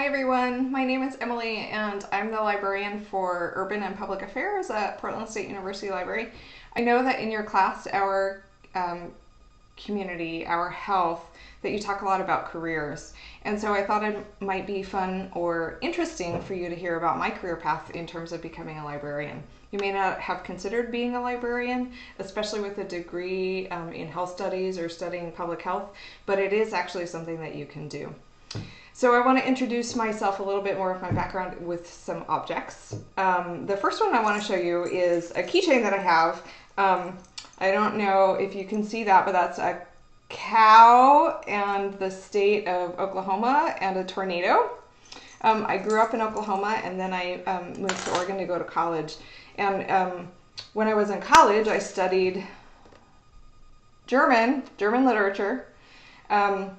Hi everyone, my name is Emily and I'm the librarian for Urban and Public Affairs at Portland State University Library. I know that in your class, our um, community, our health, that you talk a lot about careers. And so I thought it might be fun or interesting for you to hear about my career path in terms of becoming a librarian. You may not have considered being a librarian, especially with a degree um, in health studies or studying public health, but it is actually something that you can do. So I want to introduce myself a little bit more of my background with some objects. Um, the first one I want to show you is a keychain that I have. Um, I don't know if you can see that, but that's a cow and the state of Oklahoma and a tornado. Um, I grew up in Oklahoma and then I um, moved to Oregon to go to college. And um, when I was in college, I studied German, German literature. Um,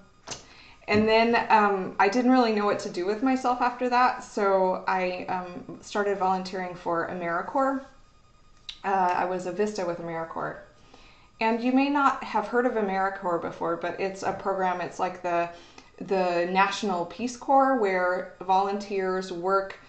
and then um, I didn't really know what to do with myself after that, so I um, started volunteering for AmeriCorps. Uh, I was a Vista with AmeriCorps. And you may not have heard of AmeriCorps before, but it's a program, it's like the, the National Peace Corps where volunteers work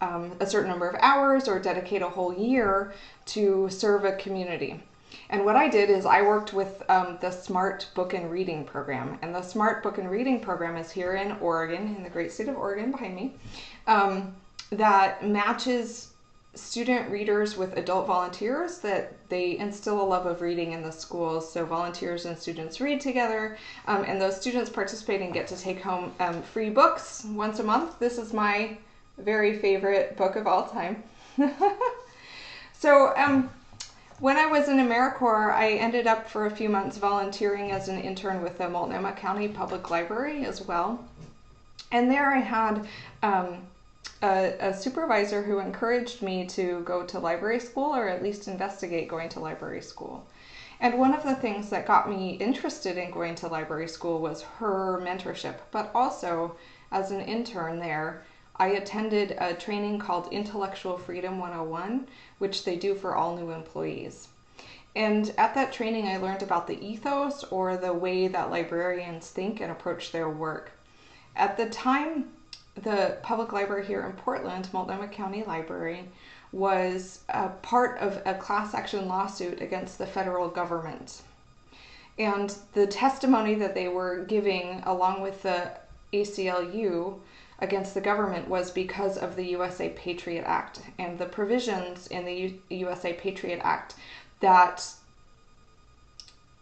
um, a certain number of hours or dedicate a whole year to serve a community. And what I did is I worked with um, the Smart Book and Reading Program. And the Smart Book and Reading Program is here in Oregon, in the great state of Oregon behind me, um, that matches student readers with adult volunteers that they instill a love of reading in the schools. So volunteers and students read together, um, and those students participating get to take home um, free books once a month. This is my very favorite book of all time. so, um, when I was in AmeriCorps, I ended up for a few months volunteering as an intern with the Multnomah County Public Library as well. And there I had um, a, a, supervisor who encouraged me to go to library school or at least investigate going to library school. And one of the things that got me interested in going to library school was her mentorship, but also as an intern there, I attended a training called Intellectual Freedom 101, which they do for all new employees. And at that training, I learned about the ethos or the way that librarians think and approach their work. At the time, the public library here in Portland, Multnomah County Library, was a part of a class action lawsuit against the federal government. And the testimony that they were giving, along with the ACLU, against the government was because of the USA Patriot Act and the provisions in the U- USA Patriot Act that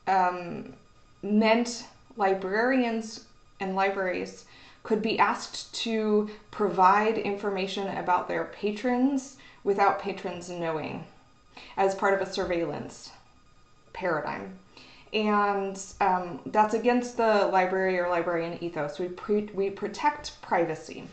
um, meant librarians and libraries could be asked to provide information about their patrons without patrons knowing as part of a surveillance paradigm and um, that's against the library or librarian ethos. We pre- we protect privacy.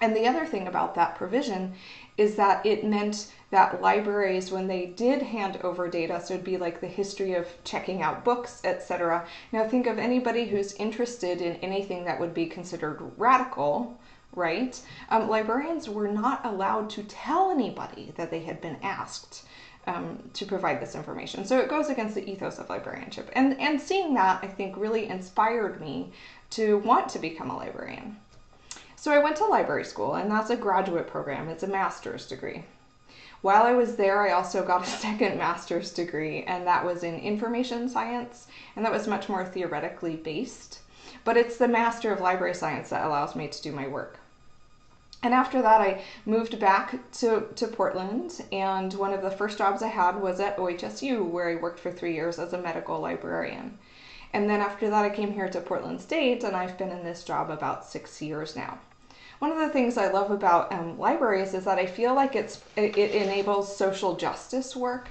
And the other thing about that provision is that it meant that libraries, when they did hand over data, so it'd be like the history of checking out books, etc. Now think of anybody who's interested in anything that would be considered radical, right? Um, librarians were not allowed to tell anybody that they had been asked um, to provide this information. So it goes against the ethos of librarianship. And, and seeing that, I think, really inspired me to want to become a librarian. So I went to library school, and that's a graduate program, it's a master's degree. While I was there, I also got a second master's degree, and that was in information science, and that was much more theoretically based. But it's the Master of Library Science that allows me to do my work. And after that, I moved back to, to Portland, and one of the first jobs I had was at OHSU, where I worked for three years as a medical librarian. And then after that, I came here to Portland State, and I've been in this job about six years now. One of the things I love about um, libraries is that I feel like it's it, it enables social justice work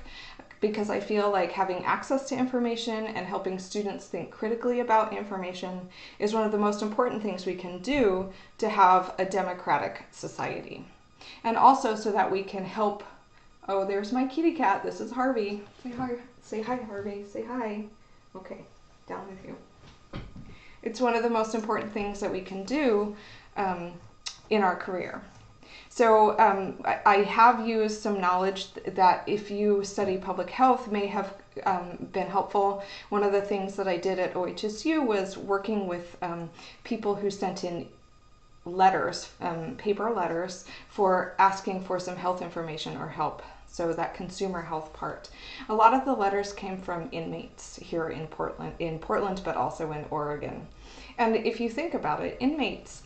because I feel like having access to information and helping students think critically about information is one of the most important things we can do to have a democratic society. And also so that we can help. Oh, there's my kitty cat. This is Harvey. Say hi. Say hi, Harvey. Say hi. Okay, down with you. It's one of the most important things that we can do um, in our career. So um, I have used some knowledge that if you study public health may have um, been helpful. One of the things that I did at OHSU was working with um, people who sent in letters, um, paper letters, for asking for some health information or help. So that consumer health part. A lot of the letters came from inmates here in Portland, in Portland, but also in Oregon. And if you think about it, inmates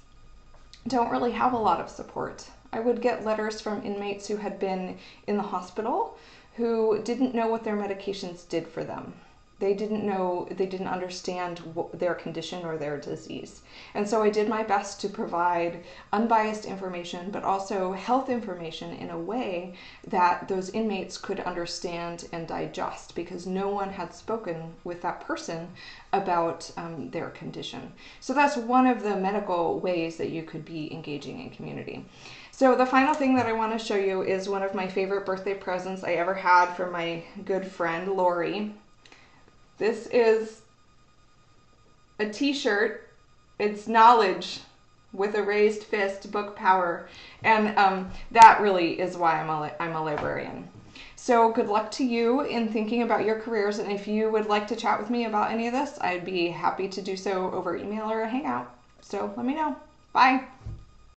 don't really have a lot of support. I would get letters from inmates who had been in the hospital who didn't know what their medications did for them they didn't know, they didn't understand their condition or their disease. And so I did my best to provide unbiased information, but also health information in a way that those inmates could understand and digest because no one had spoken with that person about um, their condition. So that's one of the medical ways that you could be engaging in community. So the final thing that I want to show you is one of my favorite birthday presents I ever had from my good friend Lori. This is a t-shirt. It's knowledge with a raised fist, book power. And um, that really is why I'm a, I'm a librarian. So good luck to you in thinking about your careers. And if you would like to chat with me about any of this, I'd be happy to do so over email or a hangout. So let me know. Bye.